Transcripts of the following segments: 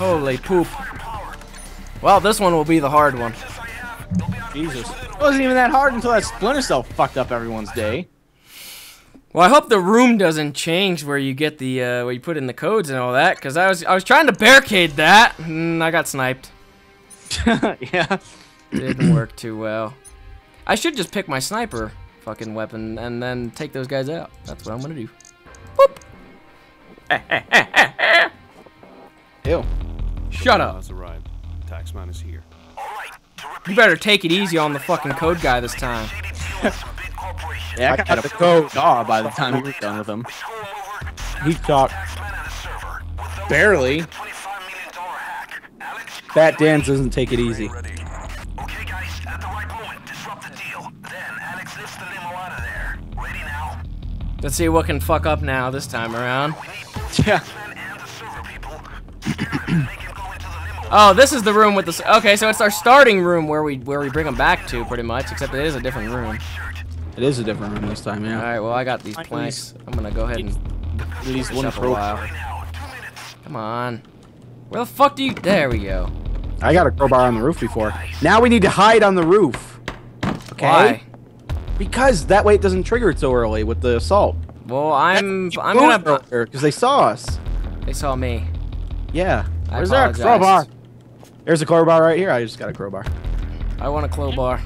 Holy poop. Well, this one will be the hard one. Jesus. It wasn't even that hard until that Splinter Cell fucked up everyone's day. Well, I hope the room doesn't change where you get the uh, where you put in the codes and all that, because I was I was trying to barricade that, and I got sniped. yeah. Didn't work too well. I should just pick my sniper fucking weapon and then take those guys out. That's what I'm gonna do. Whoop. Ew. Shut up. Has arrived. Taxman is here. You better take it easy on the fucking code guy this time. Yeah, I got the code jaw by the time we were done with him. He talked. Barely. Fat Dan doesn't take it easy. Okay, guys, at the right moment, disrupt the deal. Then Alex the limo out there. Ready now? Let's see what can fuck up now this time around. Yeah. Oh, this is the room with the. Okay, so it's our starting room where we where we bring them back to, pretty much. Except it is a different room. It is a different room this time, yeah. All right, well I got these planks. I'm gonna go ahead and At least one up a while. Come on. Where the fuck do you? There we go. I got a crowbar on the roof before. Now we need to hide on the roof. Okay? Why? Because that way it doesn't trigger it so early with the assault. Well, I'm I'm gonna. Because they saw us. They saw me. Yeah. I Where's there a apologize. crowbar? There's a crowbar right here. I just got a crowbar. I want a crowbar.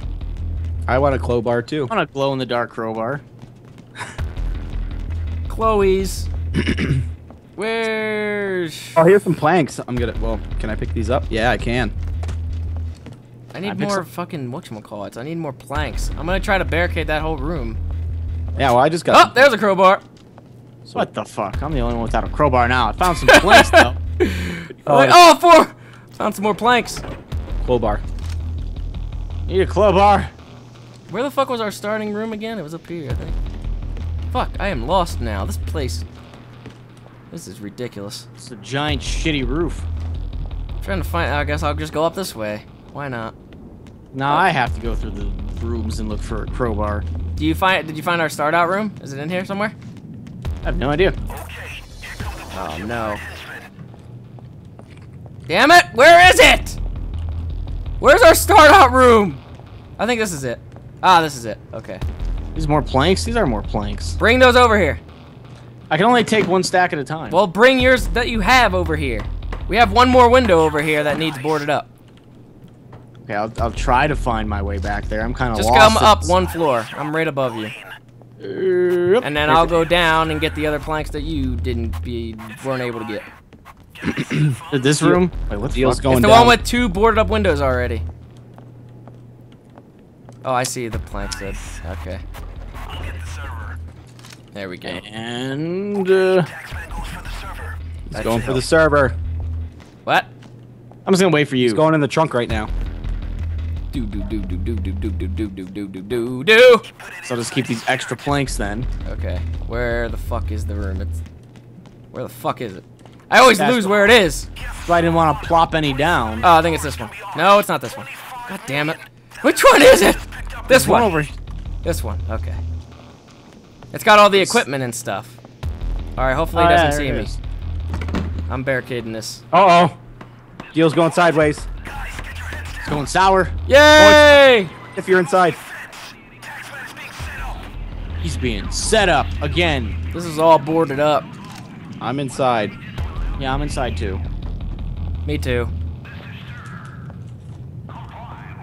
I want a crowbar too. I want a glow in the dark crowbar. Chloe's. Where's? Oh, here's some planks. I'm gonna. Well, can I pick these up? Yeah, I can. I need I picked more some- fucking whatchamacallits. I need more planks. I'm gonna try to barricade that whole room. Yeah, well, I just got. Oh, there's a crowbar. What the fuck? I'm the only one without a crowbar now. I found some planks though. Oh, Wait, oh, four. Found some more planks. crowbar. Need a crowbar. Where the fuck was our starting room again? It was up here, I think. Fuck, I am lost now. This place. This is ridiculous. It's a giant shitty roof. I'm trying to find. I guess I'll just go up this way. Why not? Now I have to go through the rooms and look for a crowbar. Do you find? Did you find our start out room? Is it in here somewhere? I have no idea. Oh no. Damn it! Where is it? Where's our start out room? I think this is it. Ah, this is it. Okay. These are more planks? These are more planks. Bring those over here. I can only take one stack at a time. Well, bring yours that you have over here. We have one more window over here that needs boarded up. okay, I'll, I'll try to find my way back there. I'm kind of lost. Just come up one floor. I'm right above you. And then I'll go down and get the other planks that you didn't be weren't able to get. To this room. Wait, what the Deal's fuck? going It's the down. one with two boarded up windows already. Oh, I see the planks did. Okay. There we go. And uh, He's going for the server. What? I'm just gonna wait for you. He's going in the trunk right now. Do do do do do do do do do do do do do do. So I'll just keep these extra planks then. Okay. Where the fuck is the room? It's where the fuck is it? I always That's lose where it is. If I didn't want to plop any down. Oh, I think it's this one. No, it's not this one. God damn it. Which one is it? This one. over. This one. Okay. It's got all the equipment and stuff. All right. Hopefully he doesn't see there it me. I'm barricading this. Uh oh. Deal's going sideways. It's going sour. Yay! If you're inside. He's being set up again. This is all boarded up. I'm inside. Yeah, I'm inside too. Me too.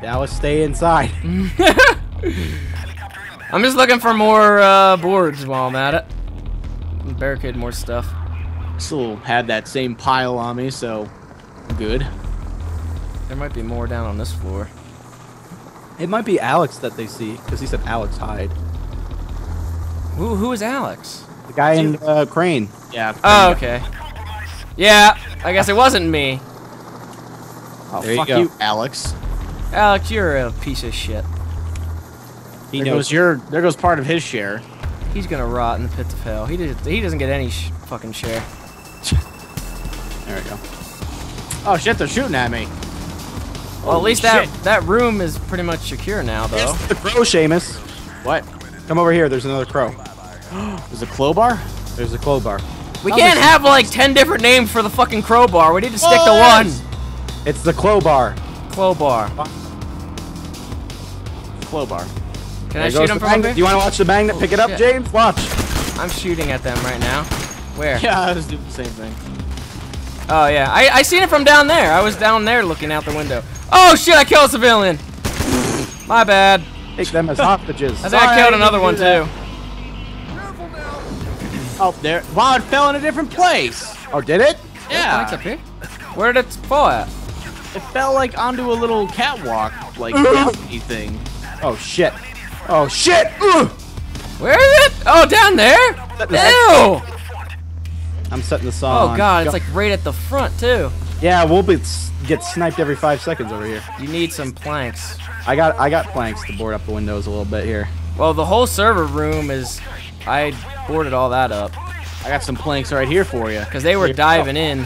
Dallas, stay inside. I'm just looking for more uh, boards while I'm at it. Barricade more stuff. Still had that same pile on me, so good. There might be more down on this floor. It might be Alex that they see, because he said Alex hide. Who, who is Alex? The guy in uh, Crane. Yeah. Oh, okay. Yeah, I guess it wasn't me. Oh, There you fuck go. you, Alex. Alex, you're a piece of shit. He There knows. goes your. There goes part of his share. He's gonna rot in the pits of hell. He did, He doesn't get any sh fucking share. There we go. Oh shit! They're shooting at me. Well, at least that shit. that room is pretty much secure now, though. The crow, Seamus. What? Come over here. There's another crow. There's a crowbar. There's a crowbar. We can't have like 10 different names for the fucking crowbar. We need to stick to What? one. It's the crowbar. Crowbar. Flow bar. Can There I shoot the him from magnet. here? Do you want to watch the magnet oh, pick it up, shit. James? Watch. I'm shooting at them right now. Where? Yeah, I was doing the same thing. Oh yeah, I I seen it from down there. I was down there looking out the window. Oh shit! I killed a civilian. My bad. Take them as hostages. I think I killed another one that. too. Oh, there. Wow, it fell in a different place. Oh, did it? Mike's Yeah. up here. Where did it fall at? It fell like onto a little catwalk, like thing. Oh shit. Oh shit. Ugh. Where is it? Oh, down there. Ew! I'm setting the saw Oh on. god, it's Go. like right at the front too. Yeah, we'll be get sniped every five seconds over here. You need some planks. I got I got planks to board up the windows a little bit here. Well, the whole server room is. I boarded all that up I got some planks right here for you. because they were diving in.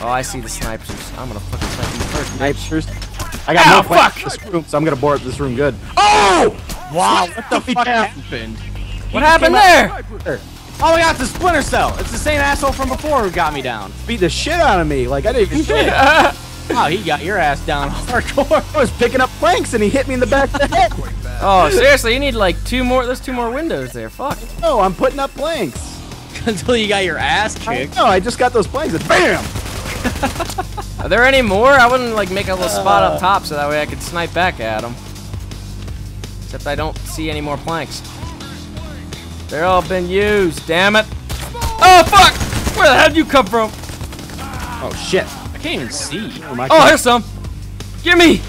Oh, I see the snipers. I'm gonna fucking snipe them first. Snipers. I got Ow, no planks fuck! this room, so I'm gonna board up this room good. Oh! Wow, what the fuck happened? What happened there? Oh my god, it's a splinter cell. It's the same asshole from before who got me down. Beat the shit out of me. Like I didn't even shoot. Wow, he got your ass down hardcore. I was picking up planks and he hit me in the back of the head. Oh, seriously, you need like two more. There's two more windows there. Fuck. No, I'm putting up planks. Until you got your ass I kicked. know, I just got those planks and BAM! Are there any more? I wouldn't like make a little spot up uh. top so that way I could snipe back at them. Except I don't see any more planks. They're all been used. Damn it! Oh fuck! Where the hell did you come from? Oh shit. I can't even see. Oh, my Oh, here's some. Give me.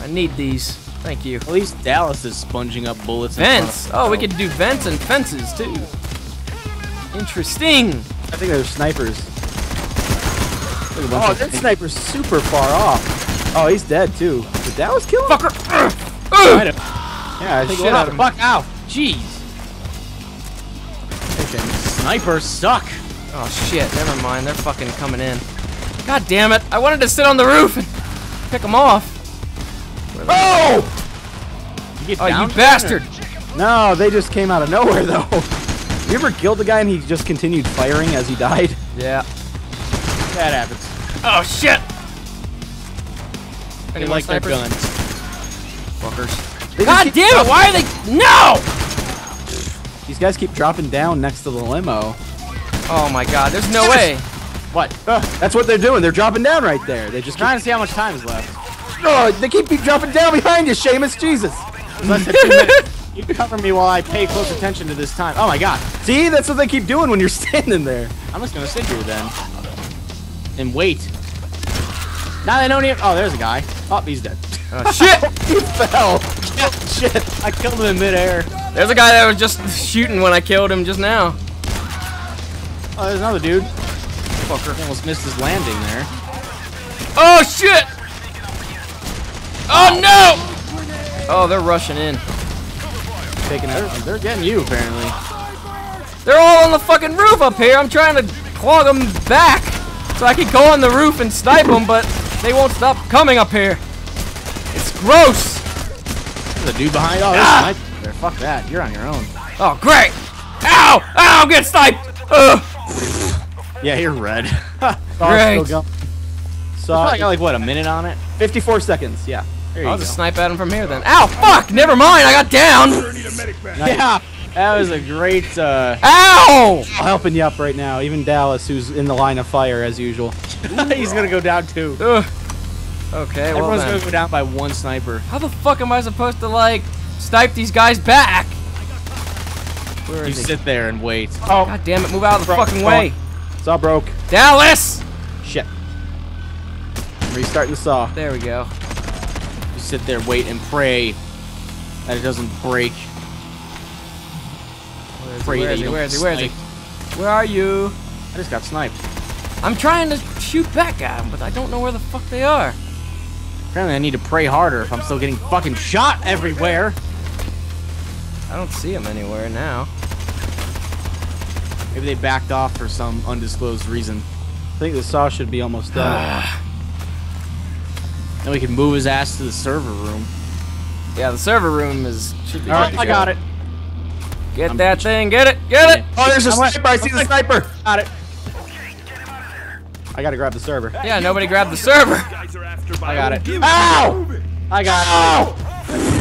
I need these. Thank you. At least Dallas is sponging up bullets. in Vents. Oh, we could do vents and fences too. Interesting. I think there's snipers. Oh, that sniper's super far off. Oh, he's dead too. Did Dallas kill him? Fucker. Ugh. Ugh. Might have- Yeah, I Shit shit out out of of him. Fuck, ow. Jeez. Okay, snipers suck. Oh shit, never mind. They're fucking coming in. God damn it. I wanted to sit on the roof and pick them off. Oh! You get Oh, down you bastard. No, they just came out of nowhere though. You ever killed the guy and he just continued firing as he died? Yeah. That happens. Oh shit. They Any more like their snipers? guns. Fuckers. They God damn it, why are they No! These guys keep dropping down next to the limo. Oh my god, there's no way. What? Ugh, that's what they're doing. They're dropping down right there. They're just keep, Trying to see how much time is left. oh, they keep dropping down behind you, Seamus. Jesus. Less than two minutes. You cover me while I pay close attention to this time. Oh my god. See, that's what they keep doing when you're standing there. I'm just gonna sit here then. And wait. Now they don't even. Oh, there's a guy. Oh, he's dead. Oh shit! He fell. Shit. I killed him in midair. There's a guy that was just shooting when I killed him just now. Oh, there's another dude. Fucker. Almost missed his landing there. Oh shit! Oh no! Oh, they're rushing in. Taking They're, out. they're getting you, apparently. They're all on the fucking roof up here. I'm trying to clog them back so I can go on the roof and snipe them, but they won't stop coming up here. It's gross. There's a dude behind. Oh, there's Ah! a there. Fuck that. You're on your own. Oh, great. Ow! Ow! I'm getting sniped. Ugh. Yeah, you're red. Saw's Great. still going. Saw Probably got like what a minute on it. 54 seconds. Yeah. There I'll go. just snipe at him from here then. Ow! Fuck! Never mind. I got down. Yeah, that was a great. uh Ow! I'm helping you up right now. Even Dallas, who's in the line of fire as usual. He's gonna go down too. Ugh. Okay, well Everyone's then. gonna go down by one sniper. How the fuck am I supposed to like snipe these guys back? Where You sit there and wait. Oh, God damn it! Move out of the Bro- fucking bro- way, saw broke. Dallas. Shit. Restarting the saw. There we go. You sit there, wait, and pray that it doesn't break. Where is he? Pray Where that is you he? Where is he? Where is he? Where are you? I just got sniped. I'm trying to shoot back at him, but I don't know where the fuck they are. Apparently, I need to pray harder if I'm still getting fucking shot everywhere. I don't see him anywhere now. Maybe they backed off for some undisclosed reason. I think the saw should be almost done. Then we can move his ass to the server room. Yeah, the server room is should be. All good right, to I go. got it. Get that thing. Get it. Get it. Oh, there's a I'm- sniper. I see the sniper. Got it. I gotta grab the server. Yeah, nobody grabbed the server. Guys are after I got it. Ow! I got it.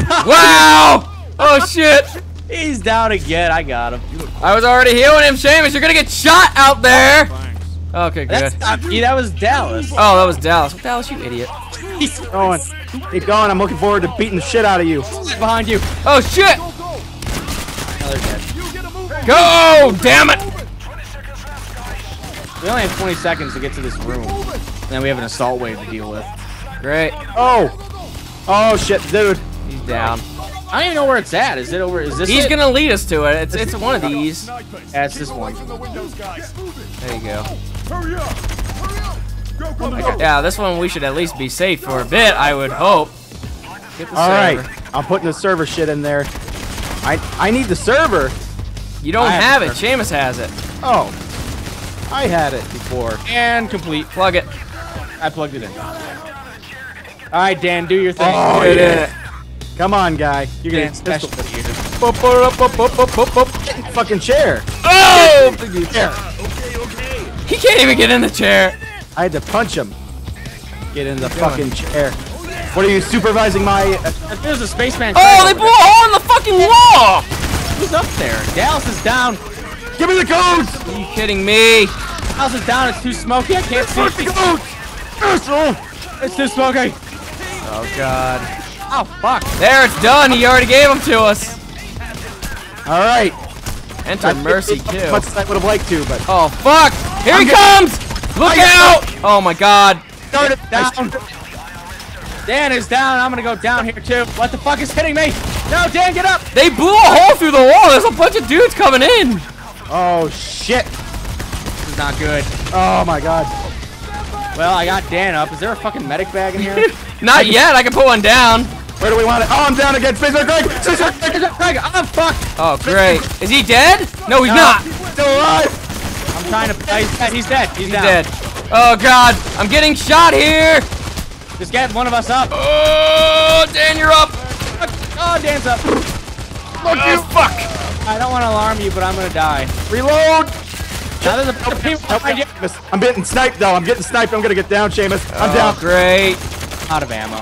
Wow. Oh shit. He's down again. I got him. I was already healing him, Seamus. You're gonna get shot out there. Okay, good. That's not me. That was Dallas. Oh, that was Dallas. Dallas, you idiot. He's Going. Keep going. I'm looking forward to beating the shit out of you. behind you. Oh shit. Oh, they're dead. Go. Damn it. We only have 20 seconds to get to this room. And then we have an assault wave to deal with. Great. Oh. Oh shit, dude. He's down. I don't even know where it's at. Is it over? Is this He's it? gonna lead us to it. It's it's one of these. Yeah, it's this one. There you go. Yeah, this one we should at least be safe for a bit. I would hope. All right. I'm putting the server shit in there. I I need the server. You don't I have have it. Seamus has it. Oh. I had it before. And complete. Plug it. I plugged it in. All right, Dan, do your thing. Oh, Get yeah. it. Come on, guy. You're Dan, getting special in the fucking chair. Oh! Chair. He can't even get in the chair. I had to punch him. Get in the fucking chair. What are you supervising my? Uh, There's a spaceman. Oh, they blew a hole in the fucking wall. Who's up there? Dallas is down. give me the codes. Are you kidding me? Dallas is down. It's too smoky. I can't see. Fuck the codes. Asshole. It's too smoky. Oh god. Oh fuck. There, it's done. He already gave them to us. All right. Enter I mercy did as too. much as I would have liked to, but Oh fuck! Here he I'm comes! Look out! Oh my god. start it Down. Dan is down. I'm gonna go down here too. What the fuck is hitting me? No, Dan, get up. They blew a hole through the wall. There's a bunch of dudes coming in. Oh shit. This is not good. Oh my god. Well, I got Dan up. Is there a fucking medic bag in here? Not yet. I can put one down. Where do we want it? Oh, I'm down again. Spacer Greg. Spacer Greg. Craig, oh fuck. Oh great. Is he dead? No, he's No. not. Still alive. I'm trying to. Oh, he's dead. He's dead. He's, He's dead. Oh god. I'm getting shot here. Just get one of us up. Oh, Dan, you're up. Oh, Dan's up. Oh you. fuck. I don't want to alarm you, but I'm gonna die. Reload. Now there's a bunch of people behind you. I'm getting sniped though. I'm getting sniped. I'm gonna get down, Seamus. I'm Oh down. great. Out of ammo.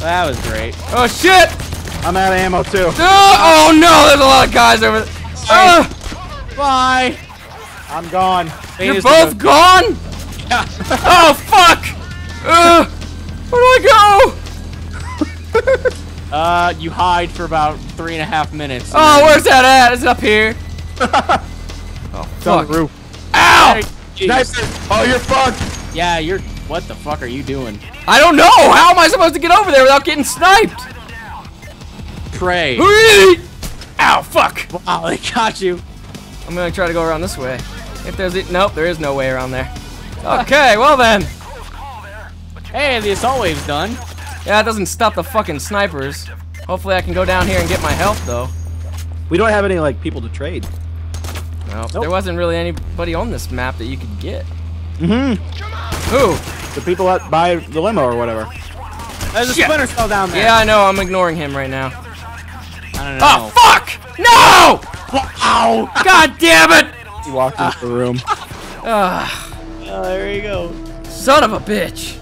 That was great. Oh shit. I'm out of ammo too. Oh, oh no, there's a lot of guys over there. Oh, Bye. I'm gone. you're both gone? Oh fuck! Uh, where do I go? Uh, you hide for about three and a half minutes. Oh, where's that at? It's up here? oh It's on fuck! the roof. Ow! Jeez. Sniper. Oh, you're fucked. Yeah, you're. What the fuck are you doing? I don't know. How am I supposed to get over there without getting sniped? Pray. Whee! Ow! Fuck! Wow, they got you. I'm gonna try to go around this way. If there's it, nope, there is no way around there. Okay, well then. Hey, the assault wave's done. Yeah, it doesn't stop the fucking snipers. Hopefully I can go down here and get my health though. We don't have any like people to trade. No, Nope. there wasn't really anybody on this map that you could get. Mm-hmm. Who? The people that buy the limo or whatever. There's a Shit. splinter cell down there. Yeah, I know. I'm ignoring him right now. I don't know. Oh fuck! No! Ow! God damn it! He walked into the room. Ah, Oh, there you go. son of a bitch.